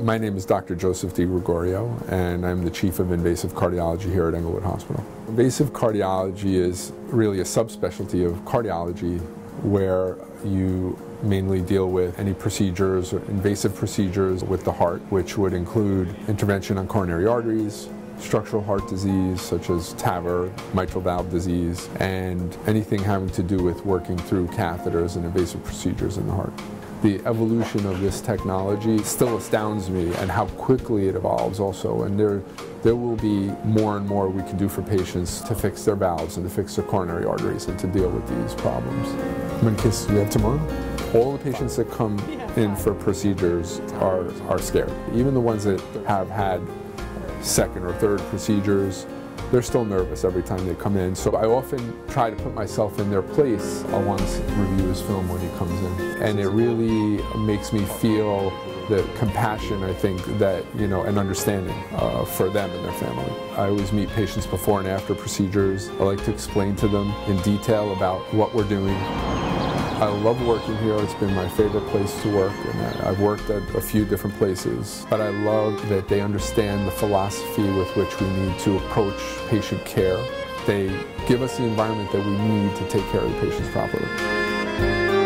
My name is Dr. Joseph De Gregorio, and I'm the Chief of Invasive Cardiology here at Englewood Hospital. Invasive cardiology is really a subspecialty of cardiology where you mainly deal with any procedures, or invasive procedures with the heart, which would include intervention on coronary arteries, structural heart disease such as TAVR, mitral valve disease, and anything having to do with working through catheters and invasive procedures in the heart. The evolution of this technology still astounds me and how quickly it evolves also. And there, there will be more and more we can do for patients to fix their valves and to fix their coronary arteries and to deal with these problems. How many cases do you have tomorrow? All the patients that come in for procedures are, are scared. Even the ones that have had second or third procedures, they're still nervous every time they come in. So I often try to put myself in their place once review his film when he comes in. And it really makes me feel the compassion, I think, that, you know, and understanding uh, for them and their family. I always meet patients before and after procedures. I like to explain to them in detail about what we're doing. I love working here. It's been my favorite place to work, and I've worked at a few different places. But I love that they understand the philosophy with which we need to approach patient care. They give us the environment that we need to take care of the patients properly.